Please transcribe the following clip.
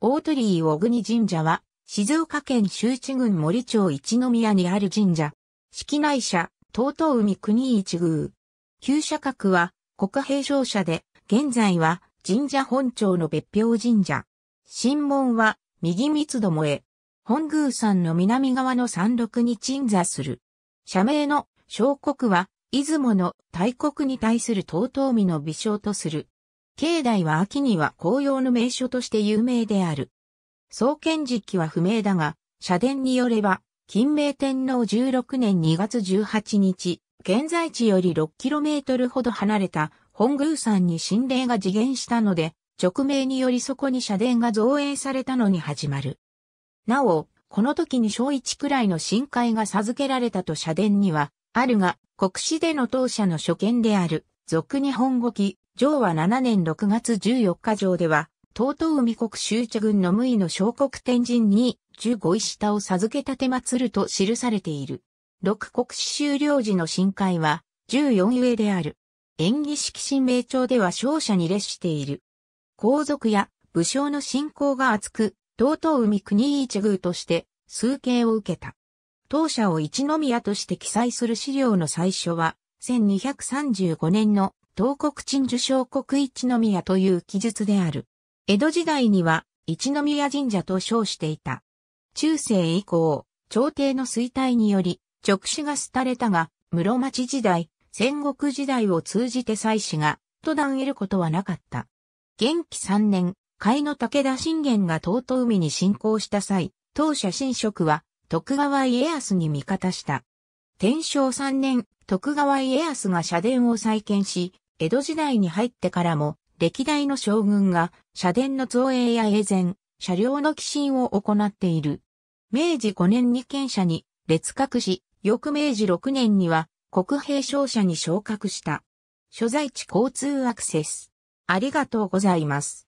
大鳥居小国神社は、静岡県周知郡森町一宮にある神社。式内社、東東海国一宮。旧社格は、国平商社で、現在は、神社本庁の別表神社。神門は、右三つどもへ。本宮山の南側の山麓に鎮座する。社名の小国は、出雲の大国に対する東東海の微笑とする。境内は秋には紅葉の名所として有名である。創建時期は不明だが、社殿によれば、金明天皇16年2月18日、現在地より 6km ほど離れた本宮山に神霊が次元したので、直命によりそこに社殿が造営されたのに始まる。なお、この時に小一くらいの神会が授けられたと社殿には、あるが、国史での当社の所見である、俗日本語記、上和7年6月14日上では、東東海国周茶軍の無意の小国天神に15石下を授け立て祀ると記されている。六国史終了時の神会は14上である。演技式神名帳では勝者に列している。皇族や武将の信仰が厚く、東東海国一宮として数形を受けた。当社を一宮として記載する資料の最初は、1235年の東国鎮守小国一宮という記述である。江戸時代には一宮神社と称していた。中世以降、朝廷の衰退により直視が廃れたが、室町時代、戦国時代を通じて祭祀が、と断得ることはなかった。元気三年、海の武田信玄が東都海に侵攻した際、当社神職は徳川家康に味方した。天正三年、徳川家康が社殿を再建し、江戸時代に入ってからも、歴代の将軍が社殿の造営や営前、車両の寄進を行っている。明治5年に県社に列格し、翌明治6年には国兵商社に昇格した。所在地交通アクセス。ありがとうございます。